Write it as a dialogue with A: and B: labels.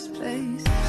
A: first place.